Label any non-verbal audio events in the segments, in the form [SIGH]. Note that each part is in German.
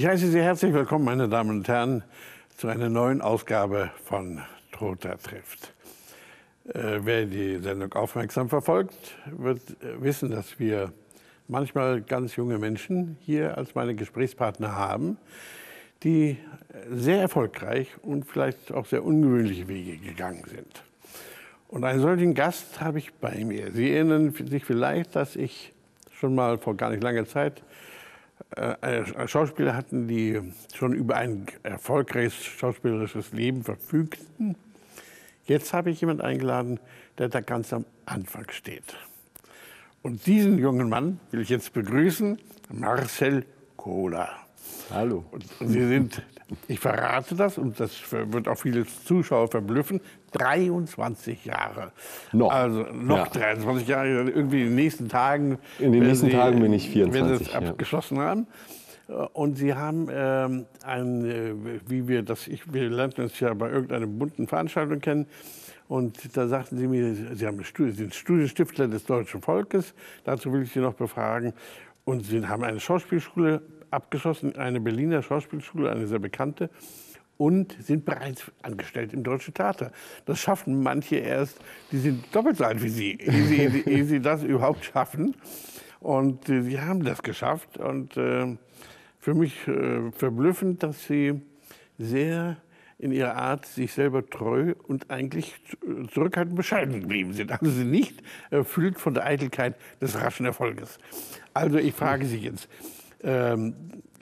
Ich heiße Sie herzlich willkommen, meine Damen und Herren, zu einer neuen Ausgabe von Trotha trifft. Äh, wer die Sendung aufmerksam verfolgt, wird äh, wissen, dass wir manchmal ganz junge Menschen hier als meine Gesprächspartner haben, die sehr erfolgreich und vielleicht auch sehr ungewöhnliche Wege gegangen sind. Und einen solchen Gast habe ich bei mir. Sie erinnern sich vielleicht, dass ich schon mal vor gar nicht langer Zeit äh, Schauspieler hatten, die schon über ein erfolgreiches schauspielerisches Leben verfügten. Jetzt habe ich jemanden eingeladen, der da ganz am Anfang steht. Und diesen jungen Mann will ich jetzt begrüßen, Marcel Kohler. Hallo. Und Sie sind, ich verrate das, und das wird auch viele Zuschauer verblüffen, 23 Jahre. Noch. Also noch Ja. 23 Jahre, irgendwie in den nächsten Tagen. In den wenn nächsten Sie- Tagen bin ich Wenn 24, Sie ja. es abgeschlossen haben. Und Sie haben ähm, ein, äh, wie wir das, ich, wir lernten uns ja bei irgendeiner bunten Veranstaltung kennen. Und da sagten Sie mir, Sie haben Studi- sind Studienstiftler des deutschen Volkes. Dazu will ich Sie noch befragen. Und Sie haben eine Schauspielschule abgeschlossen, eine Berliner Schauspielschule, eine sehr bekannte. Und sind bereits angestellt im Deutschen Theater. Das schaffen manche erst, die sind doppelt so alt wie Sie, ehe Sie, [LAUGHS] ehe Sie das überhaupt schaffen. Und äh, Sie haben das geschafft. Und äh, für mich äh, verblüffend, dass Sie sehr in Ihrer Art sich selber treu und eigentlich zu- zurückhaltend bescheiden geblieben sind. Also Sie nicht erfüllt von der Eitelkeit des raschen Erfolges. Also ich frage Sie jetzt, ähm,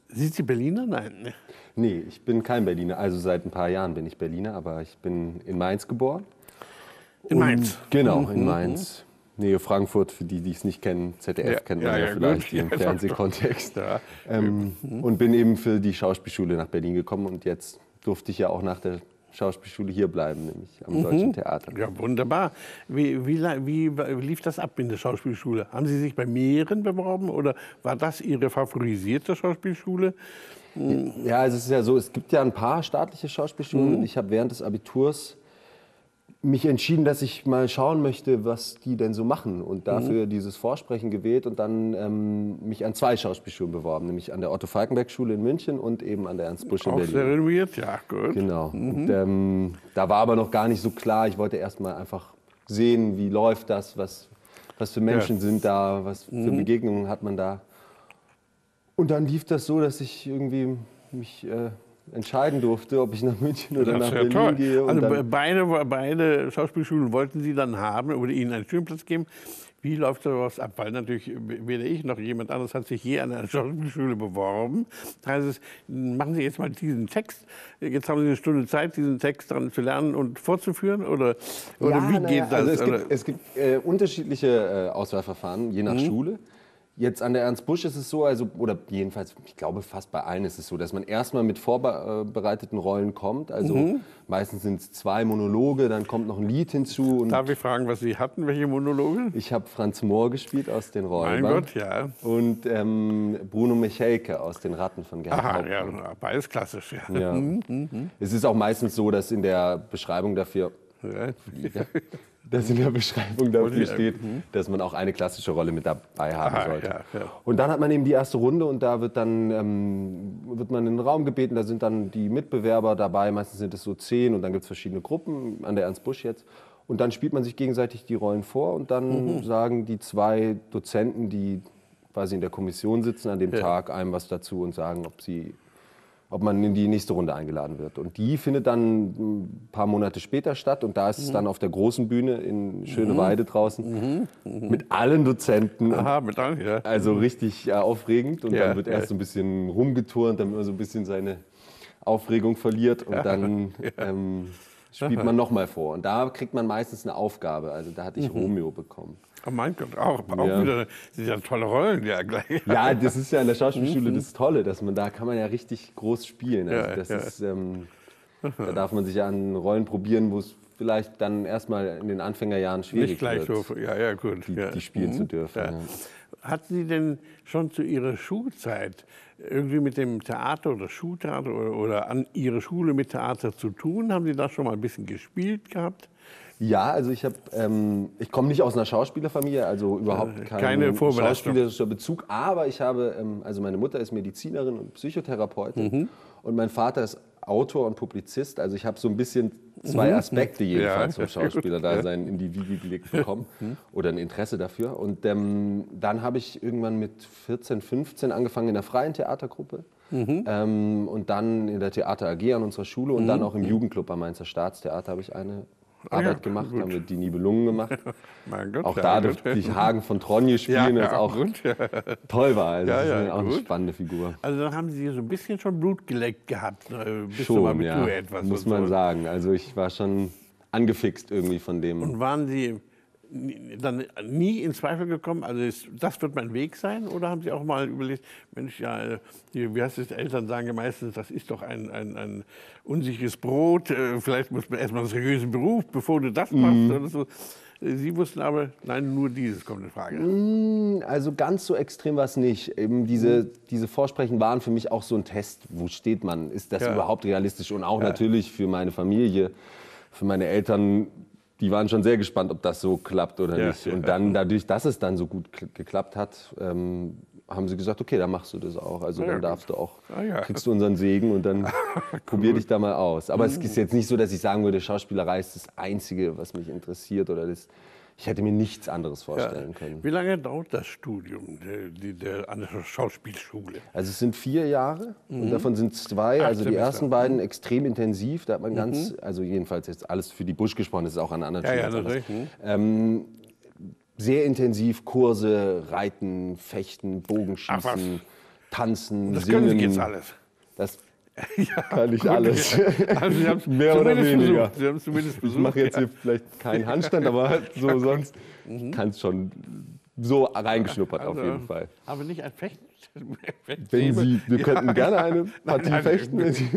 sind Sie Berliner? Nein. Ne? Nee, ich bin kein Berliner. Also seit ein paar Jahren bin ich Berliner, aber ich bin in Mainz geboren. In Und- Mainz. Genau, in Mainz. Nähe Frankfurt, für die, die es nicht kennen. ZDF Ja, kennt man ja, ja, ja, vielleicht gut. im [LAUGHS] Fernsehkontext. Ähm, und bin eben für die Schauspielschule nach Berlin gekommen und jetzt durfte ich ja auch nach der Schauspielschule hier bleiben, nämlich am Deutschen Theater. Ja, wunderbar. Wie, wie, la- wie lief das ab in der Schauspielschule? Haben Sie sich bei mehreren beworben oder war das Ihre favorisierte Schauspielschule? Ja, also es ist ja so, es gibt ja ein paar staatliche Schauspielschulen Mhm. ich habe während des Abiturs mich entschieden, dass ich mal schauen möchte, was die denn so machen und dafür Mhm. dieses Vorsprechen gewählt und dann ähm, mich an zwei Schauspielschulen beworben, nämlich an der Otto-Falkenberg-Schule in München und eben an der Ernst Busch in Auch sehr Berlin. renommiert? Ja, gut. Genau. Mhm. Und, ähm, da war aber noch gar nicht so klar. Ich wollte erst mal einfach sehen, wie läuft das, was, was für Menschen Ja. sind da, was für Mhm. Begegnungen hat man da. Und dann lief das so, dass ich irgendwie mich äh, entscheiden durfte, ob ich nach München oder Das nach Berlin toll. gehe. Also beide, beide Schauspielschulen wollten Sie dann haben oder Ihnen einen Studienplatz geben. Wie läuft sowas ab? Weil natürlich weder ich noch jemand anderes hat sich je an einer Schauspielschule beworben. Da heißt es, machen Sie jetzt mal diesen Text. Jetzt haben Sie eine Stunde Zeit, diesen Text dann zu lernen und vorzuführen? Oder, oder Ja, wie geht ja, das? Also es gibt, es gibt äh, unterschiedliche äh, Auswahlverfahren, je nach Mhm. Schule. Jetzt an der Ernst Busch ist es so, also, oder jedenfalls, ich glaube fast bei allen ist es so, dass man erstmal mit vorbereiteten Rollen kommt. Also Mhm. meistens sind es zwei Monologe, dann kommt noch ein Lied hinzu. Darf ich fragen, was Sie hatten, welche Monologe? ich habe Franz Mohr gespielt aus den Mein Räubern. Gott, ja. Und ähm, Bruno Michelke aus den Ratten von Gerhard Aha, Hauptmann. ja, beides klassisch. Ja. Ja. Es ist auch meistens so, dass in der Beschreibung dafür Ja. [LAUGHS] ja, dass in der Beschreibung dafür steht, dass man auch eine klassische Rolle mit dabei haben Aha, sollte. ja, ja. Und dann hat man eben die erste Runde und da wird dann ähm, wird man in den Raum gebeten, da sind dann die Mitbewerber dabei, meistens sind es so zehn und dann gibt es verschiedene Gruppen, an der Ernst Busch jetzt. Und dann spielt man sich gegenseitig die Rollen vor und dann Mhm. sagen die zwei Dozenten, die quasi in der Kommission sitzen an dem Ja. Tag, einem was dazu und sagen, ob sie ob man in die nächste Runde eingeladen wird. Und die findet dann ein paar Monate später statt. Und da ist es dann auf der großen Bühne in Schöneweide draußen mit allen Dozenten. Aha, mit allen, ja. Also richtig äh, aufregend. Und Ja, dann wird ja. erst so ein bisschen rumgeturnt, damit man so ein bisschen seine Aufregung verliert. Und dann [LAUGHS] ähm, spielt man nochmal vor. Und da kriegt man meistens eine Aufgabe. Also da hatte ich Romeo bekommen. Oh mein Gott, auch, auch Ja. wieder sind ja tolle Rollen, ja gleich. Ja, das ist ja in der [LAUGHS] Schauspielschule das Tolle, dass man da kann man ja richtig groß spielen. Also Ja, das ja. ist, ähm, [LAUGHS] Da darf man sich ja an Rollen probieren, wo es vielleicht dann erstmal in den Anfängerjahren schwierig Nicht gleich wird, so, ja, ja, gut. die, die spielen zu Mhm. dürfen. Ja. Ja. Hatten Sie denn schon zu Ihrer Schulzeit irgendwie mit dem Theater oder Schultheater oder, oder an Ihrer Schule mit Theater zu tun? Haben Sie da schon mal ein bisschen gespielt gehabt? Ja, also ich habe, ähm, ich komme nicht aus einer Schauspielerfamilie, also überhaupt kein keine schauspielerischer Bezug. Aber ich habe, ähm, also meine Mutter ist Medizinerin und Psychotherapeutin und mein Vater ist Autor und Publizist. Also ich habe so ein bisschen zwei Aspekte jedenfalls [LAUGHS] Ja. vom Schauspielerdasein in die Wiege gelegt bekommen oder ein Interesse dafür. Und ähm, dann habe ich irgendwann mit 14, 15 angefangen in der freien Theatergruppe. Ähm, und dann in der Theater AG an unserer Schule und dann auch im Jugendclub am Mainzer Staatstheater habe ich eine Ah ja, Arbeit gemacht, gut. haben wir die Nibelungen gemacht. [LAUGHS] Mein Gott, Auch da durfte ich Hagen von Tronje [LAUGHS] ja, spielen, das ja, auch gut. [LAUGHS] Toll war. Also Ja, das ist ja, eine- auch eine gut. spannende Figur. Also dann haben Sie so ein bisschen schon Blut geleckt gehabt, äh, bis Schon, Abitur ja, etwas. muss man so. sagen. Also ich war schon angefixt irgendwie von dem. Und waren Sie dann nie in Zweifel gekommen, also ist, das wird mein Weg sein? Oder haben Sie auch mal überlegt, Mensch, ja, äh, wie heißt es, Eltern sagen ja meistens, das ist doch ein, ein, ein unsicheres Brot, äh, vielleicht muss man erstmal einen seriösen Beruf, bevor du das machst Mhm. oder so. Sie wussten aber, nein, nur dieses kommt in Frage. Mhm. Also ganz so extrem war es nicht. Eben diese, diese Vorsprechen waren für mich auch so ein Test. Wo steht man? Ist das Ja. überhaupt realistisch? Und auch natürlich für meine Familie, für meine Eltern, die waren schon sehr gespannt, ob das so klappt oder Ja, nicht. ja. Und dann, dadurch, dass es dann so gut kl- geklappt hat, ähm, haben sie gesagt, okay, dann machst du das auch. Also Ja, dann darfst du auch, Ah, kriegst du unseren Segen und dann [LAUGHS] probier dich da mal aus. Aber es ist jetzt nicht so, dass ich sagen würde, Schauspielerei ist das Einzige, was mich interessiert oder das. Ich hätte mir nichts anderes vorstellen können. Wie lange dauert das Studium der, der, an der Schauspielschule? Also es sind vier Jahre und davon sind zwei, Mhm. Acht also die Semester. Mhm. ersten beiden extrem intensiv. Da hat man ganz, also jedenfalls jetzt alles für die Busch gesprochen, das ist auch an anderen Ja, ja, Schulen natürlich. Mhm. Ähm, sehr intensiv Kurse, Reiten, Fechten, Ach. Bogenschießen, Tanzen, Das Singen. können Sie jetzt alles. Das Ja, kann ich gut. alles. [LAUGHS] Also Sie haben es Mehr oder weniger. Versucht. Sie haben es zumindest Ich versucht. mache jetzt hier vielleicht keinen Handstand, aber so [LAUGHS] sonst Mhm. kann es schon so reingeschnuppert auf Also, jeden Fall. Aber nicht ein [LAUGHS] Fecht. Wenn Sie, wir könnten gerne eine [LAUGHS] Partie nein, fechten. Wenn Sie,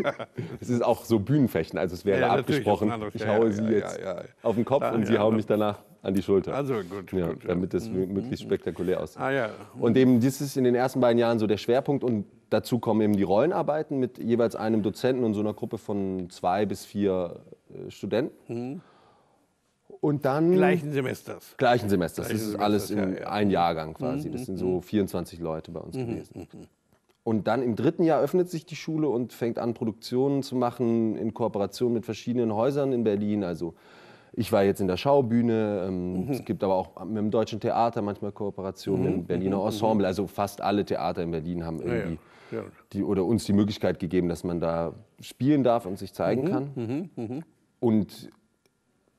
es ist auch so Bühnenfechten, also es wäre Ja, abgesprochen. Ich ja, haue ja, Sie ja, jetzt ja, ja. auf den Kopf Ah, und Sie ja, hauen mich danach an die Schulter. Also gut. ja, gut, ja. damit das möglichst spektakulär aussieht. Ah ja. Und eben, das ist in den ersten beiden Jahren so der Schwerpunkt und dazu kommen eben die Rollenarbeiten mit jeweils einem Dozenten und so einer Gruppe von zwei bis vier äh, Studenten. Und dann Gleichen Semesters. gleichen Semesters. Gleichen Das ist Semesters, alles in ja, Mhm, ja. ein Jahrgang quasi. Das sind so 24 Leute bei uns gewesen. Und dann im dritten Jahr öffnet sich die Schule und fängt an, Produktionen zu machen in Kooperation mit verschiedenen Häusern in Berlin. Also ich war jetzt in der Schaubühne, ähm, Mhm. es gibt aber auch mit dem Deutschen Theater manchmal Kooperationen, mit dem Berliner Ensemble. Also fast alle Theater in Berlin haben irgendwie Mhm. ja. die, oder uns die Möglichkeit gegeben, dass man da spielen darf und sich Mhm. zeigen kann. Und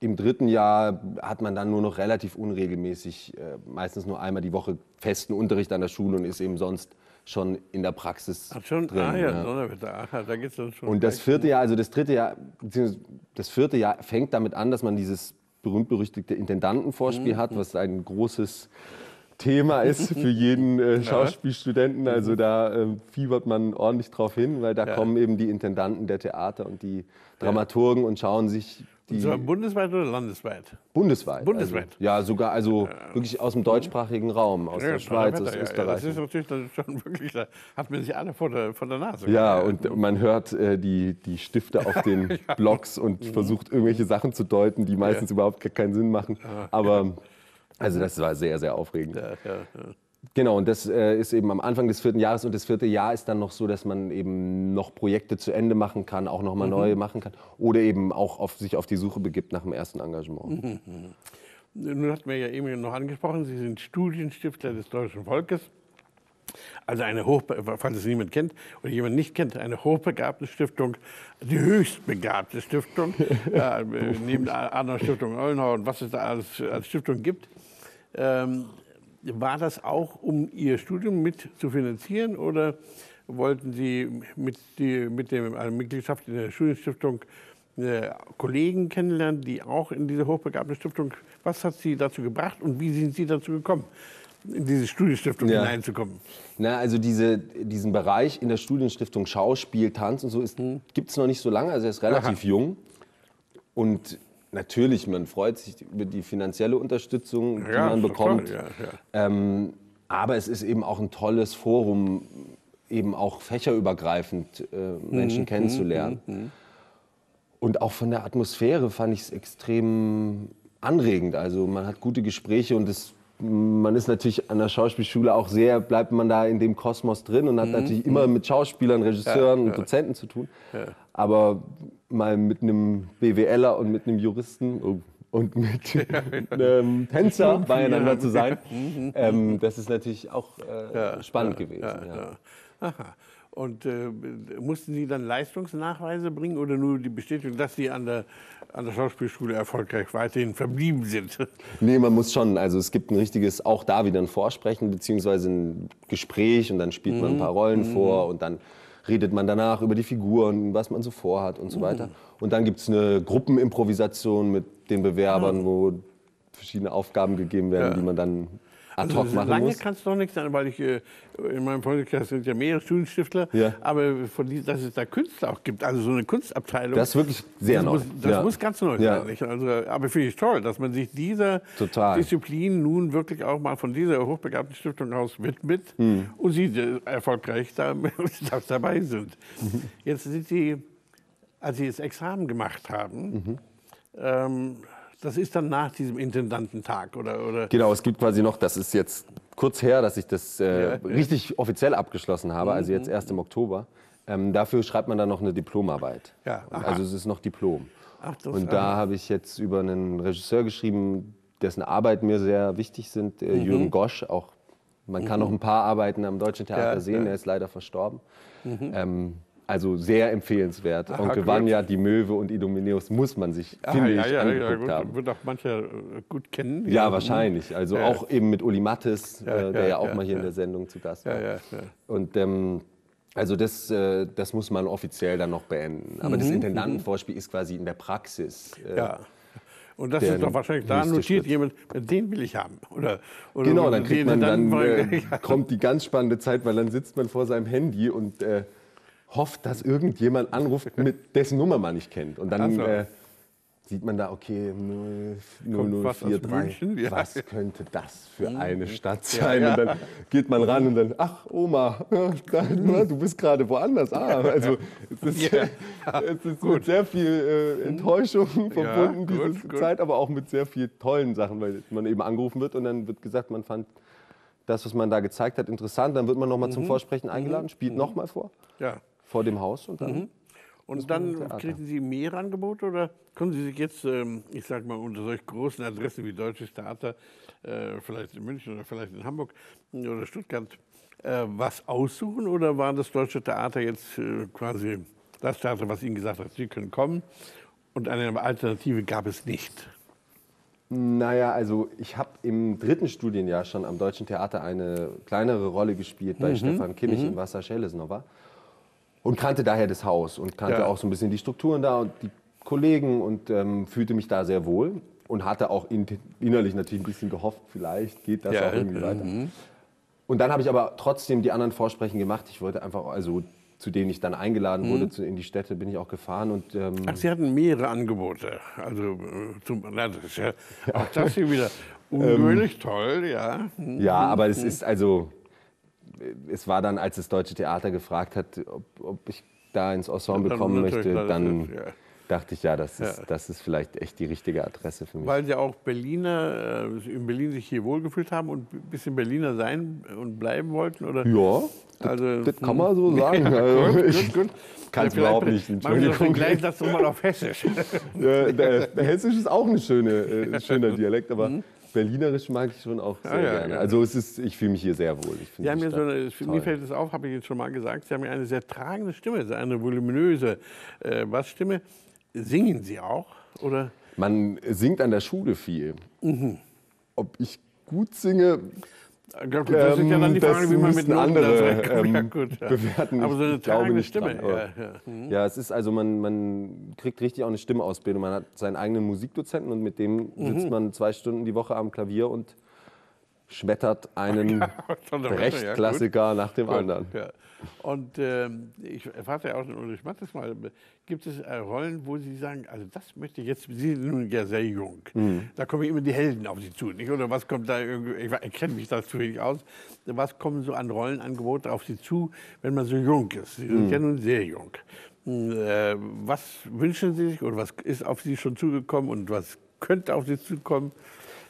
im dritten Jahr hat man dann nur noch relativ unregelmäßig, äh, meistens nur einmal die Woche festen Unterricht an der Schule und ist eben sonst schon in der Praxis Ach schon, drin. ah ja, ja. Donnerwetter, aha, da geht's dann schon. Und das vierte Jahr, also das dritte Jahr, beziehungsweise das vierte Jahr fängt damit an, dass man dieses berühmt-berüchtigte Intendantenvorspiel hat, was ein großes Thema ist [LAUGHS] für jeden äh, Schauspielstudenten. Also da ähm, fiebert man ordentlich drauf hin, weil da Ja. kommen eben die Intendanten der Theater und die Dramaturgen und schauen sich die zwar bundesweit oder landesweit? bundesweit. Bundesweit. Also, ja, sogar also wirklich aus dem deutschsprachigen Raum, aus der Schweiz, aus Donnerwetter, ja, ja, Österreich. Das ist natürlich dann schon [LAUGHS] wirklich, da hat man sich alle vor der, vor der Nase. Ja, und man hört äh, die, die Stifte auf den [LAUGHS] [LAUGHS] Blocks und versucht irgendwelche Sachen zu deuten, die meistens überhaupt keinen Sinn machen. Aber also das war sehr, sehr aufregend. Ja, ja, ja. Genau, und das äh, ist eben am Anfang des vierten Jahres. Und das vierte Jahr ist dann noch so, dass man eben noch Projekte zu Ende machen kann, auch nochmal neue machen kann. Oder eben auch auf, sich auf die Suche begibt nach dem ersten Engagement. Nun hatten wir ja eben noch angesprochen, Sie sind Studienstifter des deutschen Volkes. Also eine hoch, falls es niemand kennt oder jemand nicht kennt, eine hochbegabte Stiftung, die höchstbegabte Stiftung, [LAUGHS] äh, neben der anderen Stiftung Ollnau und was es da alles als Stiftung gibt. Ähm, war das auch, um Ihr Studium mit zu finanzieren oder wollten Sie mit, die, mit dem, einer Mitgliedschaft in der Studienstiftung äh, Kollegen kennenlernen, die auch in dieser hochbegabten Stiftung, was hat Sie dazu gebracht und wie sind Sie dazu gekommen, in diese Studienstiftung Ja. hineinzukommen? Na, also diese, diesen Bereich in der Studienstiftung Schauspiel, Tanz und so gibt es noch nicht so lange, also er ist relativ Aha. jung. Und natürlich, man freut sich über die finanzielle Unterstützung, die Ja, man bekommt. toll, ja. Ähm, aber es ist eben auch ein tolles Forum, eben auch fächerübergreifend äh, Mhm, Menschen kennenzulernen. Und auch von der Atmosphäre fand ich es extrem anregend. Also man hat gute Gespräche und es, man ist natürlich an der Schauspielschule auch sehr, bleibt man da in dem Kosmos drin und hat natürlich immer mit Schauspielern, Regisseuren und Dozenten zu tun. Aber mal mit einem BWLer und mit einem Juristen oh, und mit [LAUGHS] einem Tänzer beieinander zu sein, [LAUGHS] ähm, das ist natürlich auch äh, spannend gewesen. Ja, Ja. Aha. Und äh, mussten Sie dann Leistungsnachweise bringen oder nur die Bestätigung, dass Sie an der, an der Schauspielschule erfolgreich weiterhin verblieben sind? [LAUGHS] Nee, man muss schon. Also es gibt ein richtiges, auch da wieder ein Vorsprechen beziehungsweise ein Gespräch und dann spielt man ein paar Rollen vor und dann redet man danach über die Figuren, was man so vorhat und so weiter. Und dann gibt es eine Gruppenimprovisation mit den Bewerbern, wo verschiedene Aufgaben gegeben werden, Ja. die man dann ad Also hoc machen lange muss. kann es doch nicht sein, weil ich äh, in meinem Freundeskreis sind ja mehrere Studienstiftler, Ja. aber von die, dass es da Künstler auch gibt, also so eine Kunstabteilung. Das ist wirklich sehr das neu. Muss, das Ja. muss ganz neu Ja. sein. Also, aber finde ich toll, dass man sich dieser Total. Disziplin nun wirklich auch mal von dieser hochbegabten Stiftung aus widmet Hm. und sie erfolgreich [LAUGHS] da dabei sind. Mhm. Jetzt sind Sie, als Sie das Examen gemacht haben, Mhm. ähm, das ist dann nach diesem Intendantentag oder, oder Genau, es gibt quasi noch, das ist jetzt kurz her, dass ich das äh, Ja, richtig offiziell abgeschlossen habe, also jetzt erst im Oktober. Ähm, dafür schreibt man dann noch eine Diplomarbeit. Ja, also es ist noch Diplom. Ach, das- Und da habe ich jetzt über einen Regisseur geschrieben, dessen Arbeiten mir sehr wichtig sind, äh, Mhm. Jürgen Gosch. Auch, man kann noch ein paar Arbeiten am Deutschen Theater Ja, sehen, ja. Mhm. er ist leider verstorben. Ähm, also sehr empfehlenswert. Aha, Onkel gut. Vanya, Die Möwe und Idomeneus muss man sich, Ah, finde ja, ich, ja, ja, angeguckt gut, haben. wird auch mancher äh, gut kennen. Ja, wahrscheinlich. Also Ja. auch eben mit Uli Mattes, Ja, äh, der ja, ja, auch ja, mal hier ja. in der Sendung zu Gast war. Ja, ja, ja. Und ähm, also das, äh, das muss man offiziell dann noch beenden. Aber das Intendantenvorspiel ist quasi in der Praxis. Äh, Mhm, Ja. Und das ist doch wahrscheinlich da notiert Schritt. jemand, den will ich haben. Oder, oder Genau, dann kriegt man dann, Intendanten- äh, kommt die ganz spannende Zeit, weil dann sitzt man vor seinem Handy und äh, hofft, dass irgendjemand anruft, [LAUGHS] mit dessen Nummer man nicht kennt. Und dann so. äh, sieht man da, okay, 0, Kommt was aus 0043, München? Ja. was könnte das für Mhm. eine Stadt sein? Und dann geht man ran und dann, ach Oma, [LAUGHS] du bist gerade woanders. Ah, [LAUGHS] also es ist, Ja. es ist mit sehr viel äh, Enttäuschung verbunden, gut, diese gut. Zeit, aber auch mit sehr viel tollen Sachen, weil man eben angerufen wird und dann wird gesagt, man fand das, was man da gezeigt hat, interessant. Dann wird man nochmal Mhm. zum Vorsprechen eingeladen, spielt nochmal vor, Ja. Vor dem Haus und dann. Und dann kriegen Sie mehr Angebote oder können Sie sich jetzt, ähm, ich sag mal, unter solch großen Adressen wie Deutsches Theater, äh, vielleicht in München oder vielleicht in Hamburg oder Stuttgart, äh, was aussuchen? Oder war das Deutsche Theater jetzt äh, quasi das Theater, was Ihnen gesagt hat, Sie können kommen und eine Alternative gab es nicht? Naja, also ich habe im dritten Studienjahr schon am Deutschen Theater eine kleinere Rolle gespielt Mhm. bei Stefan Kimmich in Wasser Schelesnova und kannte daher das Haus und kannte Ja. auch so ein bisschen die Strukturen da und die Kollegen und ähm, fühlte mich da sehr wohl und hatte auch in, innerlich natürlich ein bisschen gehofft, vielleicht geht das Ja, auch irgendwie mhm. weiter. Und dann habe ich aber trotzdem die anderen Vorsprechen gemacht. Ich wollte einfach, also zu denen ich dann eingeladen Mhm. wurde, zu, in die Städte bin ich auch gefahren und ähm, Ach, Sie hatten mehrere Angebote. Also, äh, zum, na, das ist ja auch das hier wieder [LAUGHS] ungewöhnlich toll, ja. Ja, aber es ist also, es war dann, als das Deutsche Theater gefragt hat, ob, ob ich da ins Ensemble Dann kommen möchte, das dann ist, ja. dachte ich, ja das, ist, Ja. das ist vielleicht echt die richtige Adresse für mich. Weil Sie auch Berliner, äh, in Berlin sich hier wohlgefühlt haben und ein bisschen Berliner sein und bleiben wollten? Oder? ja, Also, das kann man so [LAUGHS] sagen. Also gut, ich gut, gut. kann es Ja, überhaupt nicht, Entschuldigung. gleichen Satz nochmal auf Hessisch. [LAUGHS] Ja, der, der Hessisch ist auch ein schöne, äh, schöner [LAUGHS] Dialekt, aber Berlinerisch mag ich schon auch sehr Mhm. ja, gerne. ja. Also es ist, ich fühle mich hier sehr wohl. Ich haben ja so eine, mir fällt es auf, habe ich jetzt schon mal gesagt, Sie haben ja eine sehr tragende Stimme, eine voluminöse äh, Bassstimme. Singen Sie auch? Oder? Man singt an der Schule viel. Mhm. Ob ich gut singe, Gut, das ist ja dann die Ähm, das Frage, wie man mit müssten Noten andere, da reinkommt. [LAUGHS] ja, ähm, gut, ja. bewerten. Aber so eine tragende Stimme. dran, ja. Mhm. Ja, es ist also, man, man kriegt richtig auch eine Stimmausbildung. Man hat seinen eigenen Musikdozenten und mit dem Mhm. sitzt man zwei Stunden die Woche am Klavier und schmettert einen [LAUGHS] Brecht-Klassiker nach dem anderen. Und äh, ich fragte ja auch den Ulrich Mattes mal, gibt es äh, Rollen, wo Sie sagen, also das möchte ich jetzt, Sie sind nun ja sehr jung, mhm. da kommen immer die Helden auf Sie zu, nicht? oder was kommt da, irgendwie, ich erkenne mich da zu wenig aus, was kommen so an Rollenangebote auf Sie zu, wenn man so jung ist? Sie sind mhm. ja nun sehr jung. Äh, was wünschen Sie sich oder was ist auf Sie schon zugekommen und was könnte auf Sie zukommen?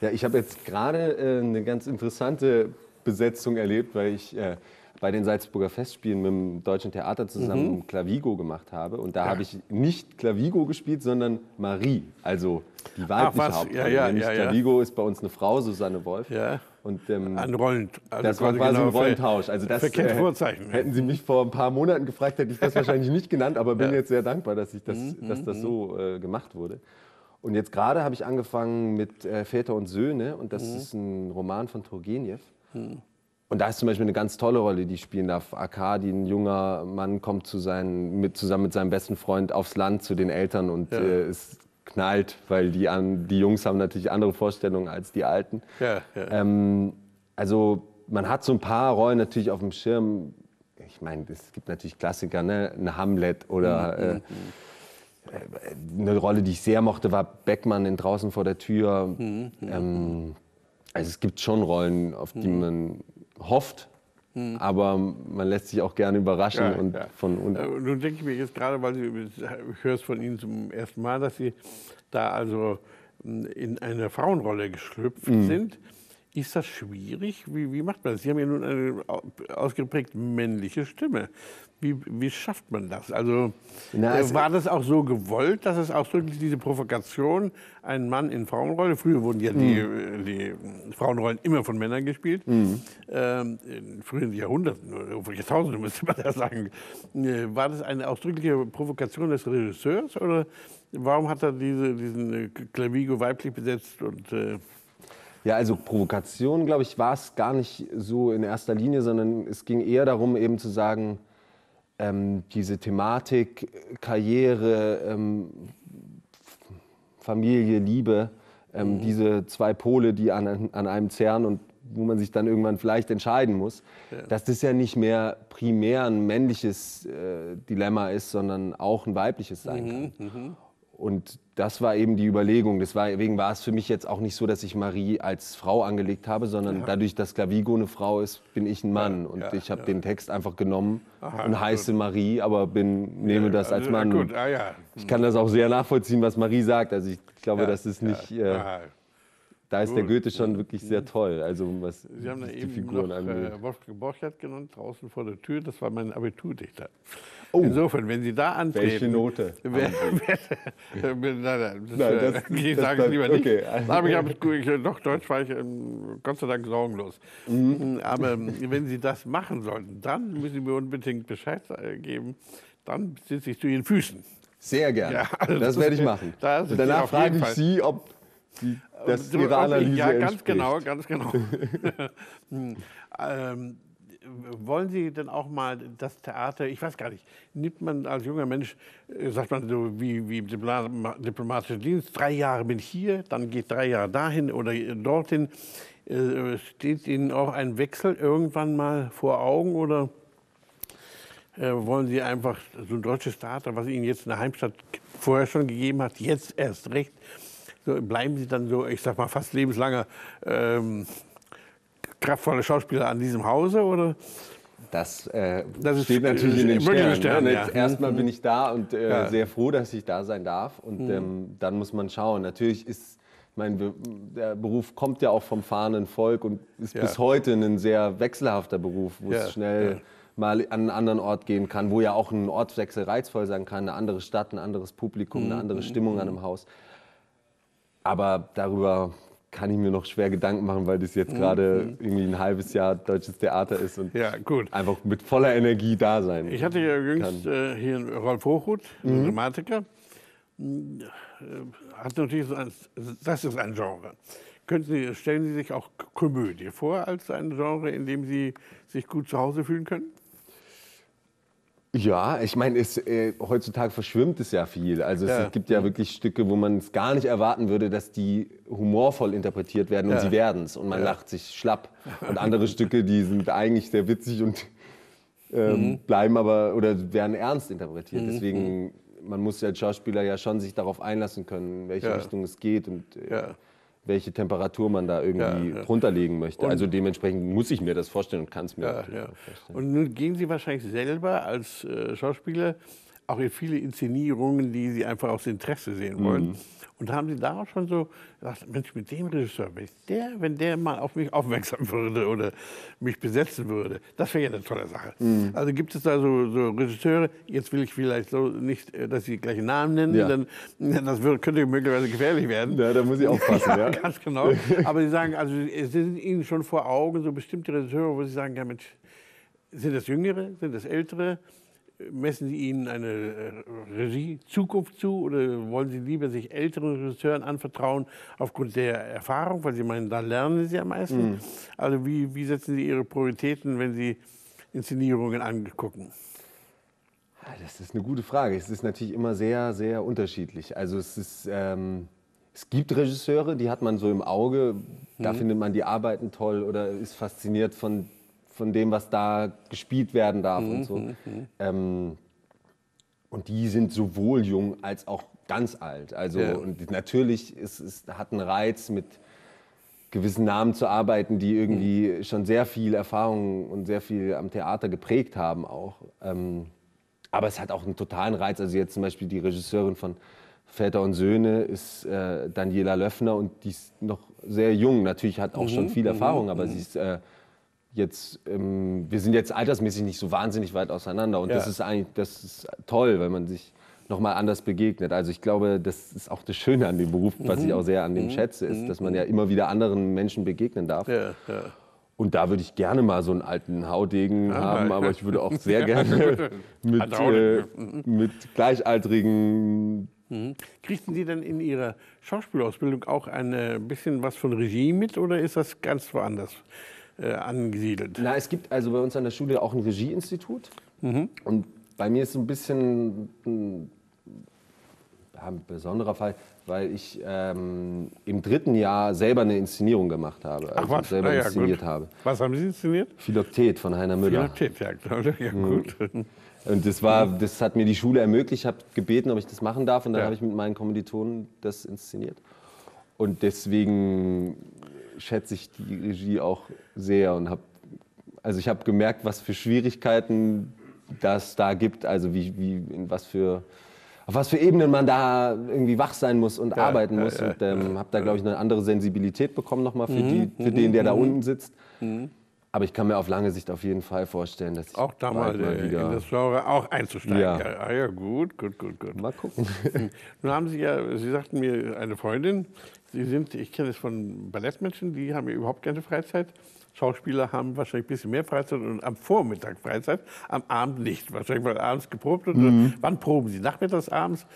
Ja, ich habe jetzt gerade äh, eine ganz interessante Besetzung erlebt, weil ich äh, bei den Salzburger Festspielen mit dem Deutschen Theater zusammen mhm. Clavigo gemacht habe. Und da ja. habe ich nicht Clavigo gespielt, sondern Marie, also die weibliche Ach, Hauptrolle. Ja, ja, Nämlich ja, Clavigo ist bei uns eine Frau, Susanne Wolf. Ja. Und, ähm, ein Rollen, also das war quasi genau ein Rollentausch. Also das, äh, Vorzeichen. Hätten Sie mich vor ein paar Monaten gefragt, hätte ich das [LAUGHS] wahrscheinlich nicht genannt, aber bin jetzt sehr dankbar, dass, ich das, mhm, dass das mhm. so äh, gemacht wurde. Und jetzt gerade habe ich angefangen mit äh, Väter und Söhne und das mhm. ist ein Roman von Turgenev. Mhm. Und da ist zum Beispiel eine ganz tolle Rolle, die ich spielen darf. Arkadi, ein junger Mann, kommt zu seinen, mit, zusammen mit seinem besten Freund aufs Land zu den Eltern und ja. äh, es knallt, weil die, an, die Jungs haben natürlich andere Vorstellungen als die Alten. Ja, ja. Ähm, also man hat so ein paar Rollen natürlich auf dem Schirm. Ich meine, es gibt natürlich Klassiker, ne? eine Hamlet oder mhm. äh, mhm, mhm. eine Rolle, die ich sehr mochte, war Beckmann in Draußen vor der Tür. Mhm. mhm. Ähm, also es gibt schon Rollen, auf die man hofft, hm. Aber man lässt sich auch gerne überraschen. Ja, und ja. von und äh, Nun denke ich mir jetzt gerade, weil Sie, ich höre es von Ihnen zum ersten Mal, dass Sie da also hm, in eine Frauenrolle geschlüpft mhm. sind. Ist das schwierig? Wie, wie macht man das? Sie haben ja nun eine ausgeprägt männliche Stimme. Wie, wie schafft man das? Also Na, äh, war das auch so gewollt, dass es ausdrücklich diese Provokation, ein Mann in Frauenrolle, früher wurden ja die, mhm. die Frauenrollen immer von Männern gespielt, mhm. ähm, in früheren Jahrhunderten, oder Jahrtausenden [LAUGHS] müsste man da sagen, äh, war das eine ausdrückliche Provokation des Regisseurs oder warum hat er diese, diesen Clavigo weiblich besetzt und äh, ja, also Provokation, glaube ich, war es gar nicht so in erster Linie, sondern es ging eher darum, eben zu sagen, ähm, diese Thematik Karriere, ähm, Familie, Liebe, ähm, mhm. diese zwei Pole, die an, an einem zerren und wo man sich dann irgendwann vielleicht entscheiden muss, ja. dass das ja nicht mehr primär ein männliches äh, Dilemma ist, sondern auch ein weibliches sein mhm. kann. Mhm. Und das war eben die Überlegung. Deswegen war es für mich jetzt auch nicht so, dass ich Marie als Frau angelegt habe, sondern ja. dadurch, dass Clavigo eine Frau ist, bin ich ein Mann. Ja, und ja, ich habe den Text einfach genommen Aha, und heiße gut. Marie, aber bin, nehme das als Mann. Ah, ich kann das auch sehr nachvollziehen, was Marie sagt. Also ich glaube, das ist nicht. Äh, da ist der Goethe schon wirklich sehr toll. Also was Sie haben da die eben Figuren noch, angeht. Äh, Wolfgang Borchardt genannt, draußen vor der Tür. Das war mein Abiturdichter. Oh. Insofern, wenn Sie da antreten... Welche Note? [LAUGHS] Wer, wer, nein, nein, das, nein, das, [LAUGHS] ich sage es lieber nicht. Okay. Aber ich habe doch Deutsch war ich ähm, Gott sei Dank sorgenlos. Mhm. Aber ähm, wenn Sie das machen sollten, dann müssen Sie mir unbedingt Bescheid äh, geben. Dann sitze ich zu Ihren Füßen. Sehr gerne. Ja, [LAUGHS] also das, das werde ich machen. Da Danach frage ich Sie, ob die, das Ihre Analyse Ja, ganz entspricht. genau, ganz genau. Hm, ähm, wollen Sie denn auch mal das Theater, ich weiß gar nicht, nimmt man als junger Mensch, äh, sagt man so wie, wie im diplomatischen Dienst, drei Jahre bin ich hier, dann geht drei Jahre dahin oder dorthin. Äh, steht Ihnen auch ein Wechsel irgendwann mal vor Augen oder äh, wollen Sie einfach so ein deutsches Theater, was Ihnen jetzt in der Heimstadt vorher schon gegeben hat, jetzt erst recht so, bleiben Sie dann so, ich sag mal, fast lebenslanger ähm, kraftvolle Schauspieler an diesem Hause? Oder? Das, äh, das steht natürlich in den Sternen. Stern, ne? ja. Erstmal bin ich da und äh, ja. sehr froh, dass ich da sein darf. Und mhm. ähm, dann muss man schauen. Natürlich ist mein der Beruf kommt ja auch vom fahrenden Volk und ist ja. bis heute ein sehr wechselhafter Beruf, wo es schnell mal an einen anderen Ort gehen kann, wo ja auch ein Ortswechsel reizvoll sein kann, eine andere Stadt, ein anderes Publikum, eine mhm. andere Stimmung an einem Haus. Aber darüber kann ich mir noch schwer Gedanken machen, weil das jetzt mhm. gerade mhm. irgendwie ein halbes Jahr deutsches Theater ist und ja, einfach mit voller Energie da sein Ich hatte ja jüngst äh, hier Rolf Hochhuth, mhm. Dramatiker. Äh, hat natürlich so ein, das ist ein Genre. Können Sie, stellen Sie sich auch Komödie vor als ein Genre, in dem Sie sich gut zu Hause fühlen können? Ja, ich meine, es, äh, heutzutage verschwimmt es ja viel. Also es Ja. gibt ja wirklich Stücke, wo man es gar nicht erwarten würde, dass die humorvoll interpretiert werden und Ja. sie werden es. Und man lacht sich schlapp. Und andere Stücke, die sind eigentlich sehr witzig und ähm, Mhm. bleiben aber oder werden ernst interpretiert. Deswegen, man muss ja als Schauspieler ja schon sich darauf einlassen können, in welche Ja. Richtung es geht und äh, Ja. Welche Temperatur man da irgendwie Ja, ja. drunter legen möchte. also dementsprechend muss ich mir das vorstellen und kann es mir Ja, vorstellen. Und nun gehen Sie wahrscheinlich selber als äh, Schauspieler auch in viele Inszenierungen, die Sie einfach aus Interesse sehen wollen. Mhm. Und haben Sie da auch schon so gedacht, Mensch, mit dem Regisseur, wenn der, wenn der mal auf mich aufmerksam würde oder mich besetzen würde, das wäre ja eine tolle Sache. Mhm. Also gibt es da so, so Regisseure, jetzt will ich vielleicht so nicht, äh, dass Sie gleich Namen nennen, Ja. dann ja, das würde, könnte möglicherweise gefährlich werden. Ja, da muss ich aufpassen, [LAUGHS] ja. Ganz genau. [LAUGHS] Aber Sie sagen, also es sind Ihnen schon vor Augen so bestimmte Regisseure, wo Sie sagen, ja Mensch, sind das Jüngere, sind das Ältere? Messen Sie ihnen eine äh, Regie-Zukunft zu oder wollen Sie lieber sich älteren Regisseuren anvertrauen aufgrund der Erfahrung, weil Sie meinen, da lernen Sie am meisten? Also wie, wie setzen Sie Ihre Prioritäten, wenn Sie Inszenierungen angucken? Ah, Das ist eine gute Frage. Es ist natürlich immer sehr, sehr unterschiedlich. Also es ist, ähm, es gibt Regisseure, die hat man so im Auge. Da findet man die Arbeiten toll oder ist fasziniert von, von dem, was da gespielt werden darf und so. Ähm, und die sind sowohl jung als auch ganz alt. Also Ja. und natürlich ist es hat einen Reiz mit gewissen Namen zu arbeiten, die irgendwie schon sehr viel Erfahrung und sehr viel am Theater geprägt haben auch. Ähm, aber es hat auch einen totalen Reiz. Also jetzt zum Beispiel die Regisseurin von Väter und Söhne ist äh, Daniela Löffner und die ist noch sehr jung. Natürlich hat auch schon viel Erfahrung, aber sie ist äh, jetzt, ähm, wir sind jetzt altersmäßig nicht so wahnsinnig weit auseinander. Und das Ja. ist eigentlich, das ist toll, wenn man sich nochmal anders begegnet. Also ich glaube, das ist auch das Schöne an dem Beruf, was ich auch sehr an dem schätze, ist, dass man ja immer wieder anderen Menschen begegnen darf. Ja, ja. Und da würde ich gerne mal so einen alten Haudegen haben, aber ich würde auch sehr [LAUGHS] gerne [LAUGHS] mit, äh, Haudegen. mit Gleichaltrigen. Kriegten Sie denn in Ihrer Schauspielausbildung auch ein bisschen was von Regie mit oder ist das ganz woanders äh, angesiedelt? Na, es gibt also bei uns an der Schule auch ein Regieinstitut. Und bei mir ist ein bisschen ein, ja, ein besonderer Fall, weil ich ähm, im dritten Jahr selber eine Inszenierung gemacht habe. Also was? selber ja, inszeniert gut. habe. Was haben Sie inszeniert? Philoktet von Heiner Müller. Philoktet, ja, klar. ja gut. Und das, war, das hat mir die Schule ermöglicht. Ich habe gebeten, ob ich das machen darf. Und dann Ja. habe ich mit meinen Kommilitonen das inszeniert. Und deswegen schätze ich die Regie auch sehr. Und habe, also ich habe gemerkt, was für Schwierigkeiten das da gibt. Also wie, wie in was für, auf was für Ebenen man da irgendwie wach sein muss und arbeiten ja, muss. ja, und ähm, habe da, glaube ich, eine andere Sensibilität bekommen nochmal für, Mhm, die, für den, der da unten sitzt. Aber ich kann mir auf lange Sicht auf jeden Fall vorstellen, dass ich Auch da mal, bald äh, in das Genre auch einzusteigen. Ja. Ah, ja, gut, gut, gut, gut. Mal gucken. [LAUGHS] Nun haben Sie ja, Sie sagten mir, eine Freundin, Sie sind, ich kenne es von Ballettmenschen, die haben ja überhaupt keine Freizeit. Schauspieler haben wahrscheinlich ein bisschen mehr Freizeit und am Vormittag Freizeit, am Abend nicht. Wahrscheinlich, weil abends geprobt wird. Mhm. Wann proben Sie? Nachmittags, abends?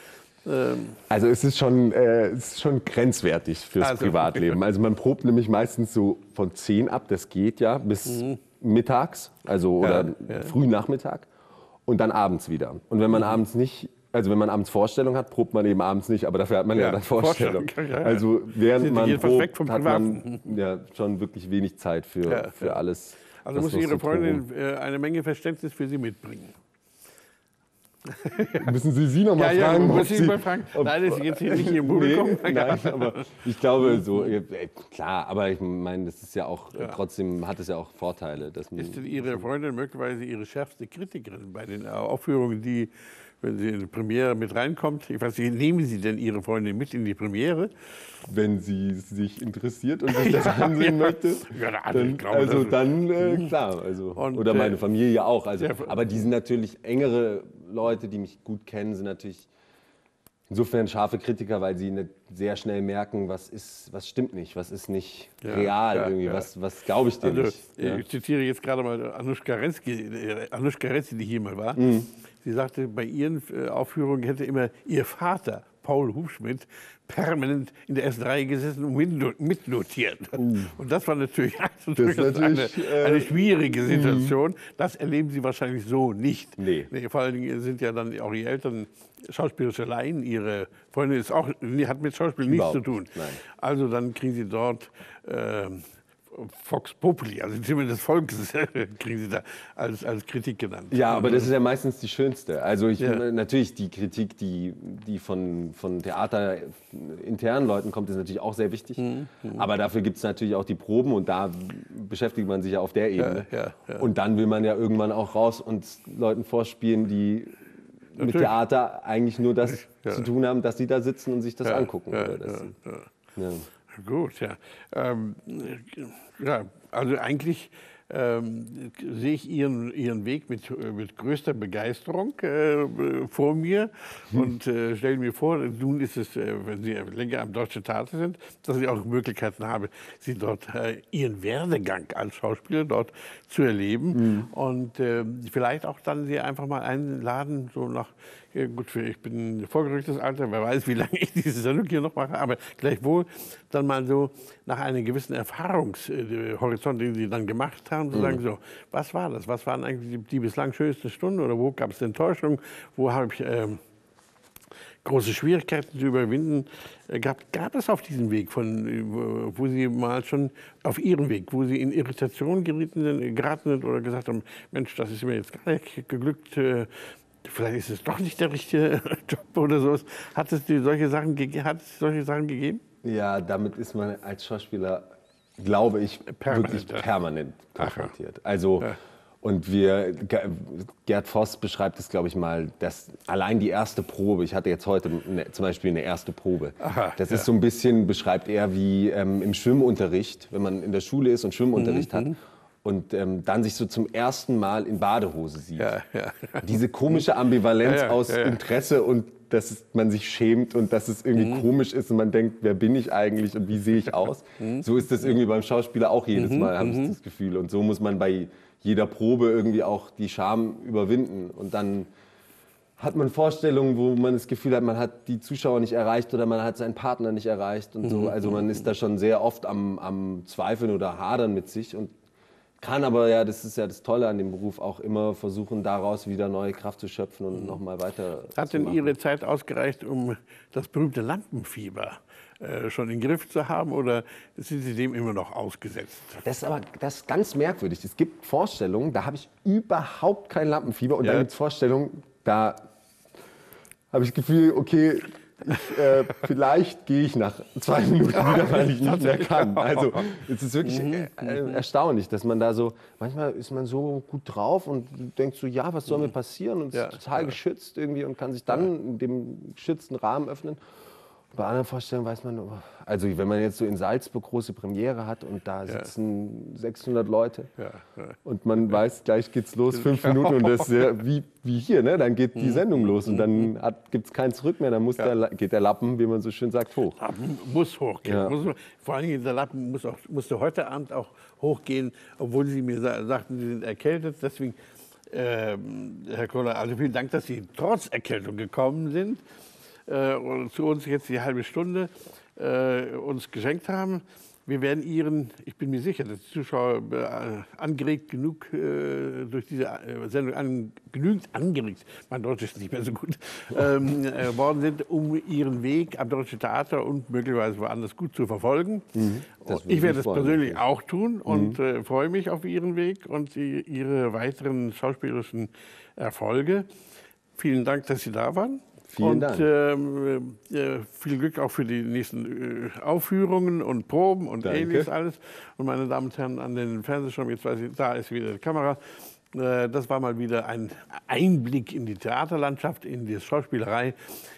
Ähm, Also es ist schon, äh, es ist schon grenzwertig fürs Also, Privatleben. Also man probt nämlich meistens so von 10 ab, das geht ja, bis mittags, also oder Mhm. ja. früh Nachmittag und dann abends wieder. Und wenn man Mhm. abends nicht, also wenn man abends Vorstellung hat, probt man eben abends nicht, aber dafür hat man ja, Ja, dann Vorstellung. Vorstellung, ja, ja. Also während man probt, hat man ja schon wirklich wenig Zeit für, Ja, für ja. alles. also muss Ihre. Freundin äh, eine Menge Verständnis für Sie mitbringen. [LAUGHS] Müssen Sie sie noch mal Ja, ja, fragen? muss ob ich sie- mal fragen. ob- Nein, das ist jetzt hier nicht im [LAUGHS] Publikum. Nee, nein, aber ich glaube so, äh, klar, aber ich meine, das ist ja auch, Ja. trotzdem hat es ja auch Vorteile. Dass Ist denn Ihre Freundin möglicherweise Ihre schärfste Kritikerin bei den Aufführungen, die, wenn sie in die Premiere mit reinkommt? Ich weiß nicht, nehmen Sie denn Ihre Freundin mit in die Premiere? wenn sie sich interessiert und [LAUGHS] sich das ansehen ja. möchte, Ja, also ich dann, glaube, also dann äh, klar. Also, Und, oder äh, meine Familie auch. Also, ja, aber die sind natürlich engere Leute, die mich gut kennen, sind natürlich insofern scharfe Kritiker, weil sie ne- sehr schnell merken, was ist, was stimmt nicht, was ist nicht Ja, real ja, irgendwie, ja. was, was glaube ich dir Also, nicht. Ich zitiere jetzt gerade mal Anushka Renski, äh, Anushka die hier mal war. Mhm. Sie sagte, bei ihren äh, Aufführungen hätte immer ihr Vater Paul Hufschmidt permanent in der ersten Reihe gesessen und mitnotiert. Uh. Und das war natürlich, [LAUGHS] also das natürlich eine, äh, eine, schwierige mhm. Situation. Das erleben Sie wahrscheinlich so nicht. Nee. nee. Vor allen Dingen sind ja dann auch Ihre Eltern schauspielerische Laien. Ihre Freundin ist auch, hat mit Schauspiel nichts zu tun. Nein. Also dann kriegen Sie dort äh, Fox Populi, also die Stimme des Volkes, [LAUGHS] kriegen Sie da als, als Kritik genannt. Ja, aber das ist ja meistens die schönste. Also ich, ja. natürlich die Kritik, die, die von, von theaterinternen Leuten kommt, ist natürlich auch sehr wichtig. Mhm. mhm. Aber dafür gibt es natürlich auch die Proben und da beschäftigt man sich ja auf der Ebene. Ja, ja, und dann will man ja irgendwann auch raus und Leuten vorspielen, die natürlich. mit Theater eigentlich nur das zu tun haben, dass sie da sitzen und sich das angucken. Gut, ja. Ähm, ja, also eigentlich ähm, sehe ich ihren, ihren Weg mit, mit größter Begeisterung äh, vor mir hm. und äh, stelle mir vor, nun ist es, äh, wenn Sie länger am Deutschen Theater sind, dass ich auch Möglichkeiten habe, Sie dort äh, Ihren Werdegang als Schauspieler dort zu erleben hm. und ähm, vielleicht auch dann Sie einfach mal einladen, so nach gut, ich bin vorgerücktes Alter, wer weiß, wie lange ich diese Sendung hier noch mache, aber gleichwohl dann mal so nach einem gewissen Erfahrungshorizont, den Sie dann gemacht haben, zu mhm. sagen, so, was war das? Was waren eigentlich die, die bislang schönsten Stunden oder wo gab es Enttäuschung? Wo habe ich ähm, große Schwierigkeiten zu überwinden? Äh, gab, gab es auf diesem Weg, von, wo Sie mal schon auf Ihrem Weg, wo Sie in Irritation geraten sind, geraten sind oder gesagt haben, Mensch, das ist mir jetzt gar nicht geglückt, äh, vielleicht ist es doch nicht der richtige [LAUGHS] Job oder so. Hat es solche Sachen, hat es solche Sachen gegeben? Ja, damit ist man als Schauspieler, glaube ich, permanent, wirklich ja. permanent konfrontiert. Also ja. und wir, Gerd Voss beschreibt es, glaube ich mal, dass allein die erste Probe, ich hatte jetzt heute eine, zum Beispiel eine erste Probe, Aha, das ist so ein bisschen, beschreibt er wie ähm, im Schwimmunterricht, wenn man in der Schule ist und Schwimmunterricht mhm. hat mhm und ähm, dann sich so zum ersten Mal in Badehose sieht. Ja, ja. Diese komische Ambivalenz [LAUGHS] ja, aus Interesse und dass man sich schämt und dass es irgendwie mhm. komisch ist und man denkt, wer bin ich eigentlich und wie sehe ich aus? [LAUGHS] Mhm. So ist das irgendwie beim Schauspieler auch jedes mhm. Mal, habe ich mhm. das Gefühl. Und so muss man bei jeder Probe irgendwie auch die Scham überwinden. Und dann hat man Vorstellungen, wo man das Gefühl hat, man hat die Zuschauer nicht erreicht oder man hat seinen Partner nicht erreicht und so. Mhm. Also man ist da schon sehr oft am, am Zweifeln oder Hadern mit sich und kann aber ja, das ist ja das Tolle an dem Beruf, auch immer versuchen, daraus wieder neue Kraft zu schöpfen und nochmal weiter Hat denn Ihre Zeit ausgereicht, um das berühmte Lampenfieber äh, schon in den Griff zu haben oder sind Sie dem immer noch ausgesetzt? Das ist aber das ist ganz merkwürdig. Es gibt Vorstellungen, da habe ich überhaupt kein Lampenfieber und ja. dann gibt es Vorstellungen, da habe ich das Gefühl, okay, ich, äh, vielleicht gehe ich nach zwei Minuten wieder, weil ich nicht mehr kann. Also es ist wirklich mhm. äh, erstaunlich, dass man da so, manchmal ist man so gut drauf und denkt so, ja, was soll mir passieren und ist total geschützt irgendwie und kann sich dann in dem geschützten Rahmen öffnen. Bei anderen Vorstellungen weiß man, also wenn man jetzt so in Salzburg große Premiere hat und da sitzen ja. 600 Leute ja, und man weiß, gleich geht's los, fünf Minuten und das ist ja wie, wie hier, ne? dann geht die mhm. Sendung los und dann mhm. gibt es kein Zurück mehr, dann muss der, geht der Lappen, wie man so schön sagt, hoch. Lappen muss hochgehen. Muss, vor allen Dingen der Lappen muss auch, musste heute Abend auch hochgehen, obwohl Sie mir sagten, Sie sind erkältet. Deswegen, äh, Herr Kohler, also vielen Dank, dass Sie trotz Erkältung gekommen sind äh, zu uns jetzt die halbe Stunde äh, uns geschenkt haben. Wir werden Ihren, ich bin mir sicher, dass die Zuschauer äh, angeregt genug äh, durch diese äh, Sendung an, genügend angeregt, mein Deutsch ist nicht mehr so gut, [LAUGHS] ähm, äh, worden sind, um Ihren Weg am Deutschen Theater und möglicherweise woanders gut zu verfolgen. Mhm, ich werde das persönlich freuen. auch tun und mhm. freue mich auf Ihren Weg und die, Ihre weiteren schauspielerischen Erfolge. Vielen Dank, dass Sie da waren. Vielen und, Dank. Ähm, äh, viel Glück auch für die nächsten äh, Aufführungen und Proben und Danke. ähnliches alles. Und meine Damen und Herren an den Fernsehschirm, jetzt weiß ich, da ist wieder die Kamera. Äh, das war mal wieder ein Einblick in die Theaterlandschaft, in die Schauspielerei.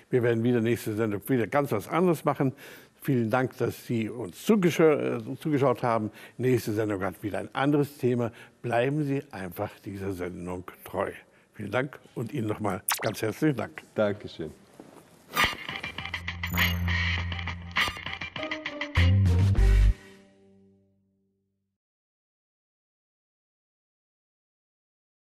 Wir werden wieder nächste Sendung wieder ganz was anderes machen. Vielen Dank, dass Sie uns zugeschaut, äh, zugeschaut haben. Nächste Sendung hat wieder ein anderes Thema. Bleiben Sie einfach dieser Sendung treu. Vielen Dank und Ihnen nochmal ganz herzlichen Dank. Dankeschön.